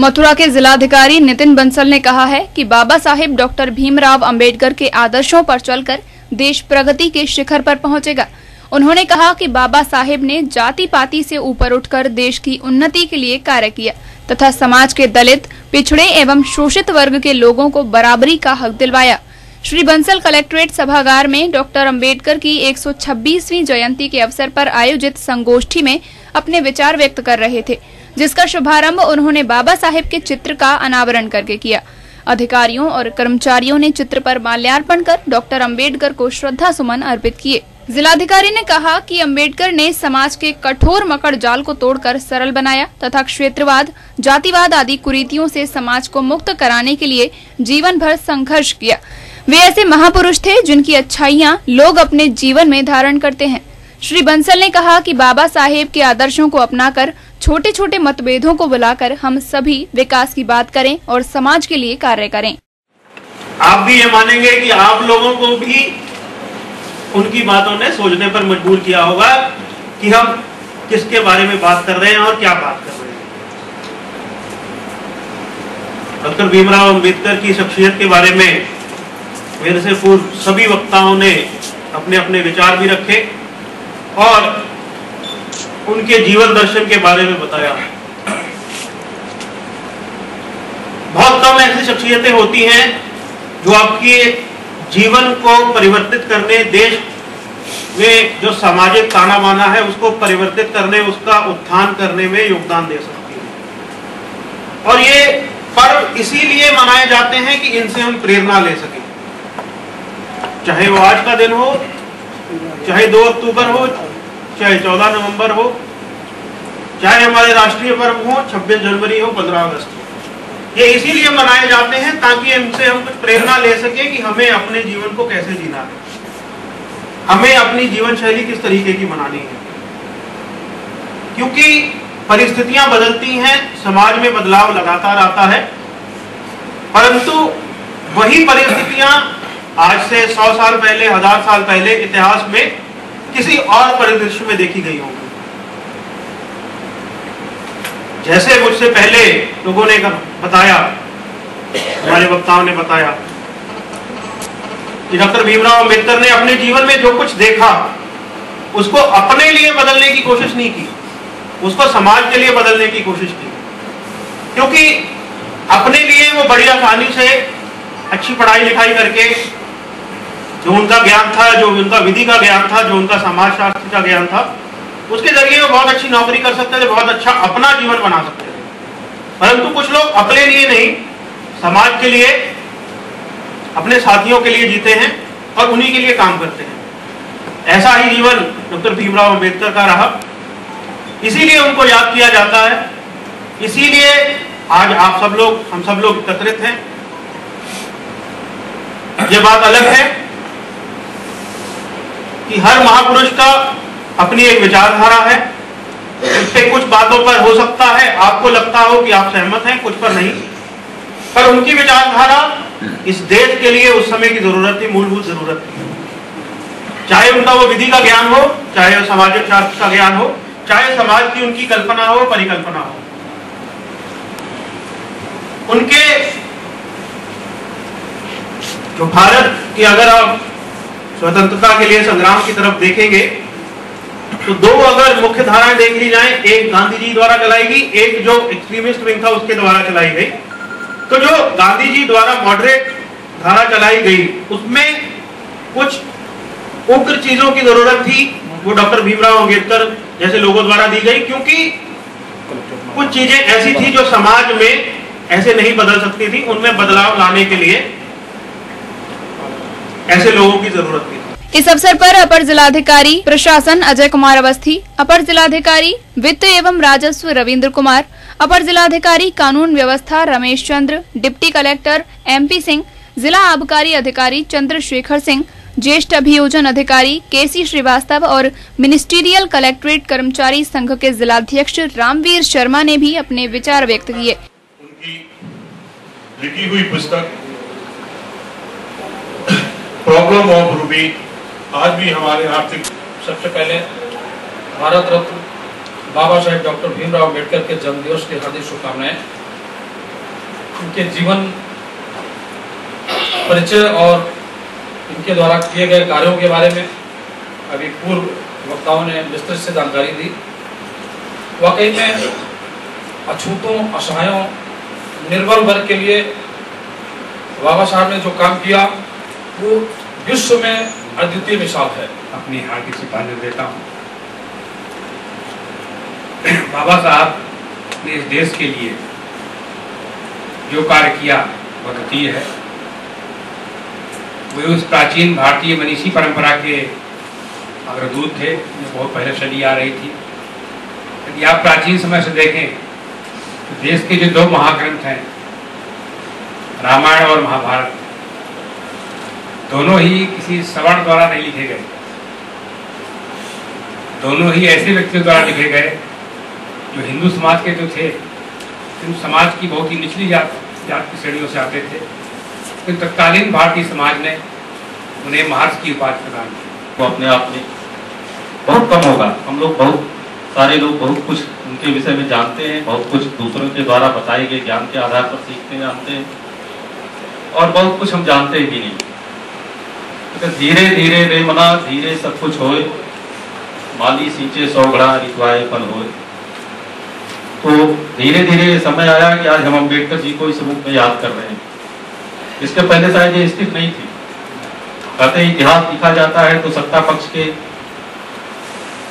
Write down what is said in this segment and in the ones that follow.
मथुरा के जिलाधिकारी नितिन बंसल ने कहा है कि बाबा साहेब डॉक्टर भीमराव अंबेडकर के आदर्शों पर चलकर देश प्रगति के शिखर पर पहुंचेगा। उन्होंने कहा कि बाबा साहेब ने जाति पाति से ऊपर उठकर देश की उन्नति के लिए कार्य किया तथा समाज के दलित, पिछड़े एवं शोषित वर्ग के लोगों को बराबरी का हक दिलवाया। श्री बंसल कलेक्ट्रेट सभागार में डॉक्टर अंबेडकर की 126वीं जयंती के अवसर पर आयोजित संगोष्ठी में अपने विचार व्यक्त कर रहे थे। जिसका शुभारंभ उन्होंने बाबा साहेब के चित्र का अनावरण करके किया। अधिकारियों और कर्मचारियों ने चित्र पर माल्यार्पण कर डॉक्टर अंबेडकर को श्रद्धा सुमन अर्पित किए। जिलाधिकारी ने कहा कि अंबेडकर ने समाज के कठोर मकड़ जाल को तोड़कर सरल बनाया तथा क्षेत्रवाद, जातिवाद आदि कुरीतियों से समाज को मुक्त कराने के लिए जीवन भर संघर्ष किया। वे ऐसे महापुरुष थे जिनकी अच्छाइयाँ लोग अपने जीवन में धारण करते हैं। श्री बंसल ने कहा कि बाबा साहेब के आदर्शों को अपनाकर छोटे छोटे मतभेदों को बुलाकर हम सभी विकास की बात करें और समाज के लिए कार्य करें। आप भी ये मानेंगे कि आप लोगों को भी उनकी बातों ने सोचने पर मजबूर किया होगा कि हम किसके बारे में बात कर रहे हैं और क्या बात कर रहे हैं। डॉक्टर भीमराव अंबेडकर की शख्सियत के बारे में मेरे से पूर्व सभी वक्ताओं ने अपने अपने विचार भी रखे। और उनके जीवन दर्शन के बारे में बताया। बहुत कम ऐसी शख्सियतें होती हैं जो आपके जीवन को परिवर्तित करने, देश में जो सामाजिक ताना बाना है, उसको परिवर्तित करने, उसका उत्थान करने में योगदान दे सकती है। और ये पर्व इसीलिए मनाए जाते हैं कि इनसे हम प्रेरणा ले सकें। चाहे वो आज का दिन हो चाहे 2 अक्टूबर हो, चाहे 14 नवंबर हो, चाहे हमारे राष्ट्रीय पर्व हो 26 जनवरी हो 15 अगस्त हो। ये इसीलिए मनाए जाते हैं ताकि इनसे हम कुछ प्रेरणा ले सके कि हमें अपने जीवन को कैसे जीना है। हमें अपनी जीवन शैली किस तरीके की बनानी है। क्योंकि परिस्थितियाँ बदलती हैं, समाज में बदलाव लगातार आता है, परंतु वही परिस्थितियाँ आज से सौ साल पहले, हज़ार साल पहले इतिहास में किसी और परिदृश्य में देखी गई होंगी। जैसे मुझसे पहले लोगों ने बताया, हमारे वक्ताओं ने बताया, कि डॉक्टर भीमराव अंबेडकर ने अपने जीवन में जो कुछ देखा, उसको अपने लिए बदलने की कोशिश नहीं की, उसको समाज के लिए बदलने की कोशिश की। क्योंकि अपने लिए वो बड़ी आसानी से अच्छी पढ़ाई लिखाई करके जो उनका ज्ञान था, जो उनका विधि का ज्ञान था, जो उनका समाज शास्त्र का ज्ञान था, उसके ज़रिए वो बहुत अच्छी नौकरी कर सकते थे, बहुत अच्छा अपना जीवन बना सकते थे। परंतु कुछ लोग अपने लिए नहीं, समाज के लिए, अपने साथियों के लिए जीते हैं और उन्हीं के लिए काम करते हैं। ऐसा ही जीवन डॉक्टर भीमराव अंबेडकर का रहा। इसीलिए उनको याद किया जाता है। इसीलिए आज आप सब लोग, हम सब लोग एकत्रित हैं। ये बात अलग है। कि हर महापुरुष का अपनी एक विचारधारा है। उस पे कुछ बातों पर हो सकता है। आपको लगता हो कि आप सहमत हैं, कुछ पर नहीं। पर उनकी विचारधारा इस देश के लिए उस समय की ज़रूरत थी, मूलभूत ज़रूरत थी। चाहे उनका वो विधि का ज्ञान हो, चाहे सामाजिक शास्त्र का ज्ञान हो, चाहे समाज की उनकी कल्पना हो, परिकल्पना हो। उनके जो भारत की अगर आप स्वतंत्रता के लिए संग्राम की तरफ़ देखेंगे तो दो अगर मुख्य धाराएँ देख ली जाए, एक गांधी जी द्वारा चलाई गई, एक जो एक्सट्रीमिस्ट विंग था उसके द्वारा चलाई गई। तो जो गांधी जी द्वारा मॉडरेट धारा चलाई गई, उसमें कुछ उग्र चीज़ों की ज़रूरत थी, वो डॉक्टर भीमराव अंबेडकर जैसे लोगों द्वारा दी गई, क्योंकि कुछ चीज़ें ऐसी थी जो समाज में ऐसे नहीं बदल सकती थी, उनमें बदलाव लाने के लिए ऐसे लोगों की ज़रूरत थी इस अवसर पर अपर जिलाधिकारी प्रशासन अजय कुमार अवस्थी अपर जिलाधिकारी वित्त एवं राजस्व रविंद्र कुमार अपर जिलाधिकारी कानून व्यवस्था Ramesh Chandra deputy collector MP Singh जिला आबकारी अधिकारी चंद्रशेखर सिंह ज्येष्ठ अभियोजन अधिकारी केसी श्रीवास्तव और मिनिस्ट्रियल कलेक्ट्रेट कर्मचारी संघ के जिलाध्यक्ष रामवीर शर्मा ने भी अपने विचार व्यक्त किए। उनकी लिखी हुई पुस्तक प्रॉब्लम ऑफ़ रूबी आज भी हमारे आर्थिक, सबसे पहले भारत रत्न, बाबा साहेब डॉक्टर भीमराव अंबेडकर के जन्मदिवस की हार्दिक शुभकामनाएँ। इनके जीवन, परिचय और इनके द्वारा किए गए कार्यों के बारे में अभी पूर्व वक्ताओं ने विस्तृत से जानकारी दी। वाकई में अछूतों, असहायों, निर्बल वर्ग के लिए बाबा साहब ने जो काम किया वो विश्व में अद्वितीय मिसाल है। अपनी हार की देता हूँ। बाबा साहब ने इस देश के लिए जो कार्य किया, वह है। वे उस प्राचीन भारतीय मनीषी परंपरा के अग्रदूत थे। जो बहुत पहले चली आ रही थी। यदि आप प्राचीन समय से देखें तो देश के जो दो महाग्रंथ हैं, रामायण और महाभारत दोनों ही किसी सवर्ण द्वारा नहीं लिखे गए। दोनों ही ऐसे व्यक्तियों द्वारा लिखे गए जो हिंदू समाज के जो थे हिंदू समाज की बहुत ही निचली जात जात की श्रेणियों से आते थे। फिर तत्कालीन भारतीय समाज ने उन्हें महर्ष की उपाधि प्रदान की। वो अपने आप में बहुत कम होगा। हम लोग बहुत सारे लोग बहुत कुछ उनके विषय में जानते हैं, बहुत कुछ दूसरों के द्वारा बताए गए ज्ञान के आधार पर सीखते जानते हैं। और बहुत कुछ हम जानते ही नहीं। धीरे धीरे रे मना, धीरे सब कुछ होए, माली सींचे सौ घड़ा रितवाए फल होए। तो धीरे धीरे समय आया कि आज हम अंबेडकर जी को इस रूप में याद कर रहे हैं। इसके पहले शायद ये स्थिति नहीं थी। कहते इतिहास लिखा जाता है तो सत्ता पक्ष के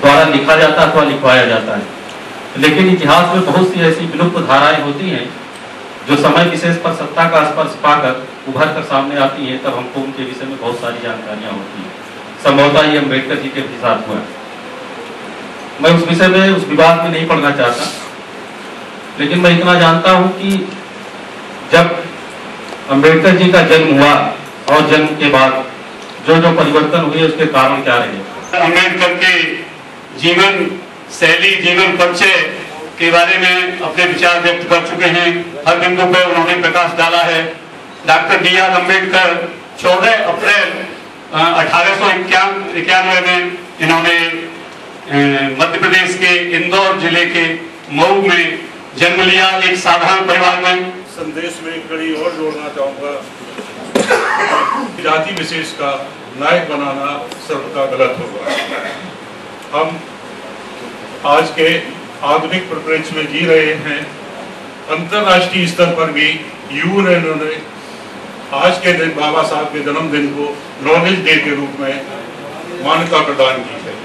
द्वारा लिखा जाता अथवा लिखवाया जाता है। लेकिन इतिहास में बहुत सी ऐसी विलुप्त धाराएँ होती हैं, जो समय विशेष पर सत्ता का स्पर्श पाकर उभर कर सामने आती हैं, तब हमको उनके विषय में बहुत सारी जानकारियाँ होती हैं। संभवतः ये अंबेडकर जी के साथ हुआ। मैं उस विषय में, उस विवाद में नहीं पढ़ना चाहता, लेकिन मैं इतना जानता हूँ कि जब अंबेडकर जी का जन्म हुआ और जन्म के बाद जो जो परिवर्तन हुए, उसके कारण क्या रहे? अंबेडकर के जीवन शैली, जीवन परिचय के बारे में अपने विचार व्यक्त कर चुके हैं। हर बिंदु पर उन्होंने प्रकाश डाला है। डॉक्टर बी आर अंबेडकर 14 अप्रैल अठारह इक्यानवे में इन्होंने मध्य प्रदेश के इंदौर ज़िले के मऊ में जन्म लिया। एक साधारण परिवार में संदेश में एक कड़ी और जोड़ना चाहूँगा। जाति विशेष का नायक बनाना सर्वथा गलत होगा। हम आज के आधुनिक परिप्रेक्ष्य में जी रहे हैं। अंतरराष्ट्रीय स्तर पर भी यू ने आज के दिन बाबा साहब के जन्मदिन को नॉलेज डे के रूप में मान्यता प्रदान की है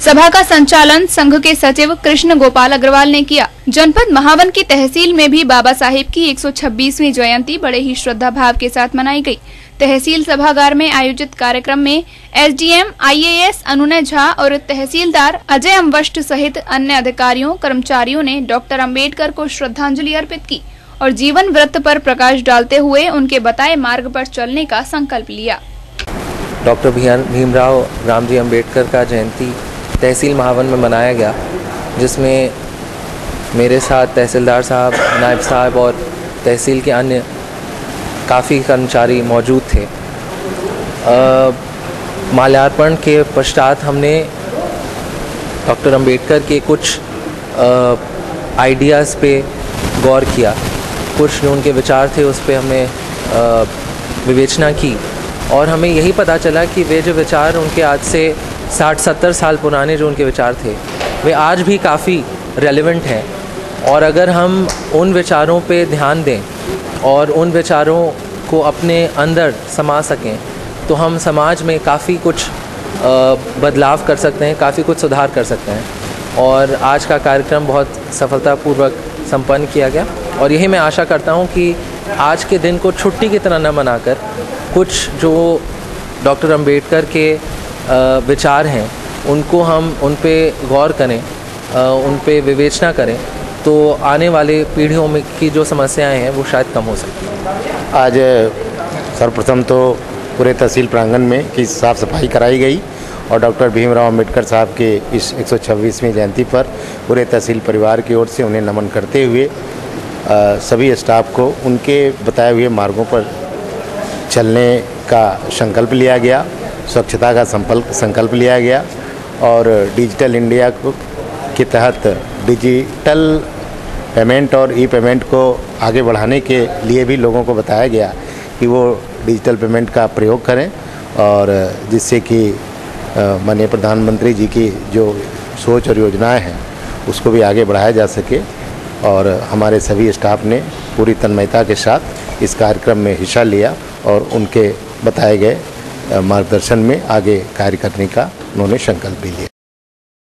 सभा का संचालन संघ के सचिव कृष्ण गोपाल अग्रवाल ने किया। जनपद महावन की तहसील में भी बाबा साहेब की 126वीं जयंती बड़े ही श्रद्धा भाव के साथ मनाई गई। तहसील सभागार में आयोजित कार्यक्रम में एसडीएम, आईएएस अनुनय झा और तहसीलदार अजय अम्बष्ट सहित अन्य अधिकारियों, कर्मचारियों ने डॉक्टर अंबेडकर को श्रद्धांजलि अर्पित की। और जीवन व्रत पर प्रकाश डालते हुए उनके बताए मार्ग पर चलने का संकल्प लिया। डॉक्टर भीमराव रामजी अंबेडकर का जयंती तहसील महावन में मनाया गया, जिसमें मेरे साथ तहसीलदार साहब, नायब साहब और तहसील के अन्य काफ़ी कर्मचारी मौजूद थे। माल्यार्पण के पश्चात हमने डॉक्टर अंबेडकर के कुछ आइडियाज़ पे गौर किया। कुछ जो उनके विचार थे, उस पर हमने विवेचना की। और हमें यही पता चला कि वे जो विचार उनके आज से 60-70 साल पुराने जो उनके विचार थे, वे आज भी काफ़ी रेलेवेंट हैं। और अगर हम उन विचारों पे ध्यान दें और उन विचारों को अपने अंदर समा सकें तो हम समाज में काफ़ी कुछ बदलाव कर सकते हैं, काफ़ी कुछ सुधार कर सकते हैं। और आज का कार्यक्रम बहुत सफलतापूर्वक संपन्न किया गया। और यही मैं आशा करता हूँ कि आज के दिन को छुट्टी की तरह न मनाकर कुछ जो डॉक्टर अंबेडकर के विचार हैं, उनको हम उन पर गौर करें उन पर विवेचना करें तो आने वाले पीढ़ियों में की जो समस्याएँ हैं, वो शायद कम हो सकती आज सर्वप्रथम तो पूरे तहसील प्रांगण में की साफ़ सफ़ाई कराई गई और डॉक्टर भीमराव अंबेडकर साहब के इस 126वीं जयंती पर पूरे तहसील परिवार की ओर से उन्हें नमन करते हुए सभी स्टाफ को उनके बताए हुए मार्गों पर चलने का संकल्प लिया गया, स्वच्छता का संकल्प संकल्प लिया गया और डिजिटल इंडिया को तहत डिजिटल पेमेंट और ई पेमेंट को आगे बढ़ाने के लिए भी लोगों को बताया गया कि वो डिजिटल पेमेंट का प्रयोग करें और जिससे कि माननीय प्रधानमंत्री जी की जो सोच और योजनाएँ हैं, उसको भी आगे बढ़ाया जा सके। और हमारे सभी स्टाफ ने पूरी तन्मयता के साथ इस कार्यक्रम में हिस्सा लिया और उनके बताए गए मार्गदर्शन में आगे कार्य करने का उन्होंने संकल्प भी लिया।